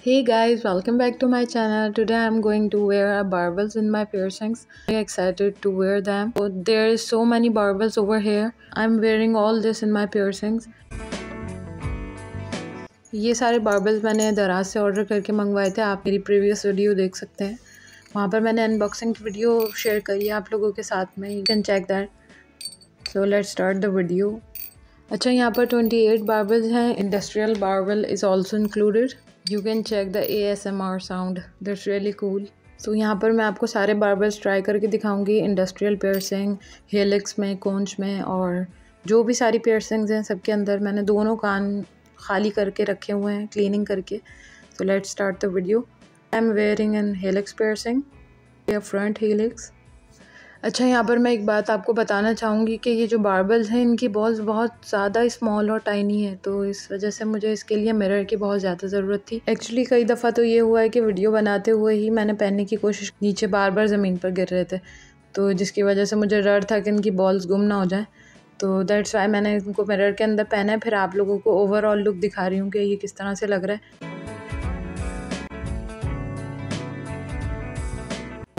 Hey guys, welcome back to my channel. Today I'm going to wear barbels in my piercings. I'm excited to wear them. So there is so many barbels over here. I'm wearing all this in my piercings. ये सारे barbels मैंने दराज से order करके मंगवाए थे आप मेरी प्रीवियस वीडियो देख सकते हैं वहाँ पर मैंने अनबॉक्सिंग की वीडियो शेयर करी है आप लोगों के साथ में you can check that so let's start the video अच्छा यहाँ पर 28 बार्बल्स हैं industrial barbell is also included you can check the A S M R sound that's really cool so यहाँ पर मैं आपको सारे बार्बल्स ट्राई करके दिखाऊँगी. इंडस्ट्रियल पेयरसिंग हेलिक्स में कोंच में और जो भी सारी पेयरसिंग्स हैं सबके अंदर मैंने दोनों कान खाली करके रखे हुए हैं क्लीनिंग करके. So let start the video I am wearing an helix piercing front helix अच्छा यहाँ पर मैं एक बात आपको बताना चाहूँगी कि ये जो बार्बल्स हैं, इनकी बॉल्स बहुत ज़्यादा स्मॉल और टाइनी है तो इस वजह से मुझे इसके लिए मिरर की बहुत ज़्यादा ज़रूरत थी। एक्चुअली कई दफ़ा तो ये हुआ है कि वीडियो बनाते हुए ही मैंने पहनने की कोशिश, नीचे बार बार ज़मीन पर गिर रहे थे तो जिसकी वजह से मुझे डर था कि इनकी बॉल्स गुम ना हो जाए। तो दैट्स वाई मैंने इनको मिरर के अंदर पहना है, फिर आप लोगों को ओवरऑल लुक दिखा रही हूँ कि ये किस तरह से लग रहा है।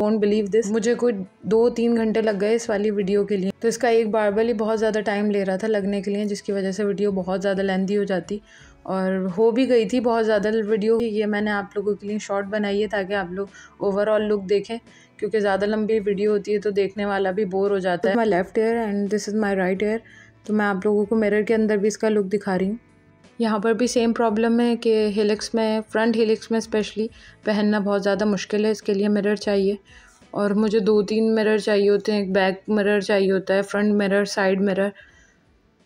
वोंट बिलीव दिस मुझे कोई दो तीन घंटे लग गए इस वाली वीडियो के लिए। तो इसका एक बारबल ही बहुत ज़्यादा टाइम ले रहा था लगने के लिए जिसकी वजह से वीडियो बहुत ज़्यादा लेंदी हो जाती। और हो भी गई थी बहुत ज़्यादा वीडियो ये मैंने आप लोगों के लिए शॉर्ट बनाई है ताकि आप लोग ओवरऑल लुक देखें क्योंकि ज़्यादा लंबी वीडियो होती है तो देखने वाला भी बोर हो जाता है। My left ear and this is my right ear तो मैं आप लोगों को मिरर के अंदर भी इसका लुक दिखा रही हूँ। यहाँ पर भी सेम प्रॉब्लम है कि हेलिक्स में फ्रंट हेलिक्स में स्पेशली पहनना बहुत ज़्यादा मुश्किल है, इसके लिए मिरर चाहिए। और मुझे दो तीन मिरर चाहिए होते हैं, एक बैक मिरर चाहिए होता है फ्रंट मिरर साइड मिरर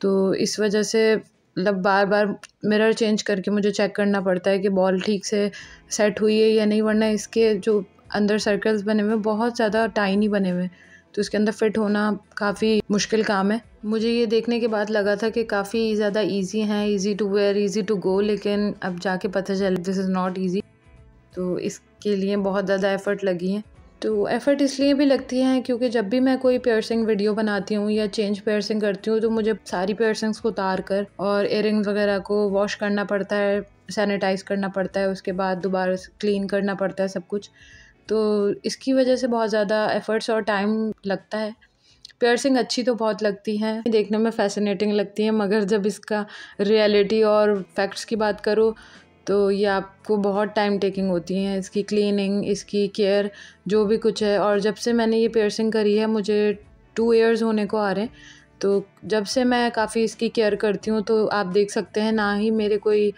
तो इस वजह से मतलब बार बार मिरर चेंज करके मुझे चेक करना पड़ता है कि बॉल ठीक से सेट हुई है या नहीं, वरना इसके जो अंदर सर्कल्स बने हुए बहुत ज़्यादा टाइनी बने हुए तो इसके अंदर फिट होना काफ़ी मुश्किल काम है। मुझे ये देखने के बाद लगा था कि काफ़ी ज़्यादा इजी हैं easy to wear easy to go लेकिन अब जाके पता चल दिस इज़ नॉट इजी तो इसके लिए बहुत ज़्यादा एफ़र्ट लगी हैं। तो एफ़र्ट इसलिए भी लगती हैं क्योंकि जब भी मैं कोई पेयरसिंग वीडियो बनाती हूँ या चेंज पेयरसिंग करती हूँ तो मुझे सारी पेयरसिंग्स को उतार कर और इयर वगैरह को वॉश करना पड़ता है सैनिटाइज़ करना पड़ता है, उसके बाद दोबारा क्लीन करना पड़ता है सब कुछ। तो इसकी वजह से बहुत ज़्यादा एफ़र्ट्स और टाइम लगता है। पेयरसिंग अच्छी तो बहुत लगती हैं, देखने में फ़ैसिनेटिंग लगती है, मगर जब इसका रियलिटी और फैक्ट्स की बात करूँ तो ये आपको बहुत टाइम टेकिंग होती हैं, इसकी क्लीनिंग इसकी केयर जो भी कुछ है। और जब से मैंने ये पेयरसिंग करी है, मुझे टू ईयर्स होने को आ रहे हैं तो जब से मैं काफ़ी इसकी केयर करती हूँ तो आप देख सकते हैं, ना ही मेरे कोई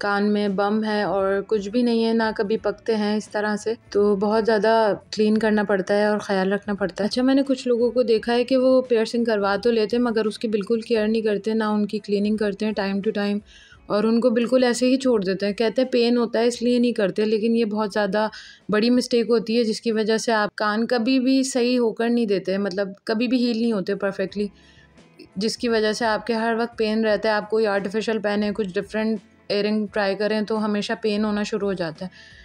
कान में बम है और कुछ भी नहीं है, ना कभी पकते हैं इस तरह से तो बहुत ज़्यादा क्लीन करना पड़ता है और ख़्याल रखना पड़ता है। अच्छा मैंने कुछ लोगों को देखा है कि वो पेयरसिंग करवा तो लेते हैं, मगर उसकी बिल्कुल केयर नहीं करते, ना उनकी क्लीनिंग करते हैं टाइम टू टाइम और उनको बिल्कुल ऐसे ही छोड़ देते हैं। कहते हैं पेन होता है, इसलिए नहीं करते, लेकिन ये बहुत ज़्यादा बड़ी मिस्टेक होती है, जिसकी वजह से आप कान कभी भी सही होकर नहीं देते मतलब कभी भी हील नहीं होते परफेक्टली जिसकी वजह से आपके हर वक्त पेन रहता है, आप कोई आर्टिफिशियल पेन है, कुछ डिफरेंट एयरिंग ट्राई करें तो हमेशा पेन होना शुरू हो जाता है।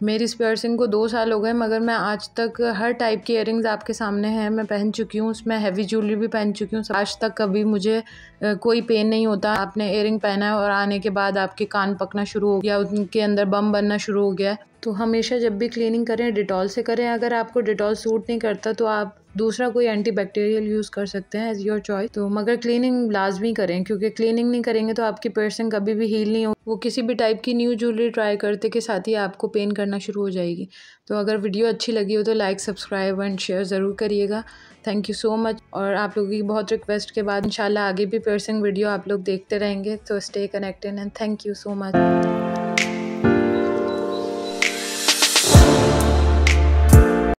मेरी इस पियर्सिंग को दो साल हो गए, मगर मैं आज तक हर टाइप की इयरिंग्स आपके सामने हैं, मैं पहन चुकी हूँ, उसमें हैवी ज्वेलरी भी पहन चुकी हूँ। आज तक कभी मुझे कोई पेन नहीं होता। आपने इयरिंग पहना है और आने के बाद आपके कान पकना शुरू हो गया, उनके अंदर बम बनना शुरू हो गया तो हमेशा जब भी क्लीनिंग करें डिटॉल से करें। अगर आपको डिटॉल सूट नहीं करता तो आप दूसरा कोई एंटी बैक्टीरियल यूज़ कर सकते हैं एज़ योर चॉइस तो मगर क्लीनिंग लाजमी करें, क्योंकि क्लीनिंग नहीं करेंगे तो आपकी पर्सन कभी भी हील नहीं हो, वो किसी भी टाइप की न्यू ज्वेलरी ट्राई करते के साथ ही आपको पेन करना शुरू हो जाएगी। तो अगर वीडियो अच्छी लगी हो तो लाइक सब्सक्राइब एंड शेयर ज़रूर करिएगा। थैंक यू सो मच और आप लोगों की बहुत रिक्वेस्ट के बाद इंशाल्लाह आगे भी पर्सन वीडियो आप लोग देखते रहेंगे। तो stay connected and thank you so much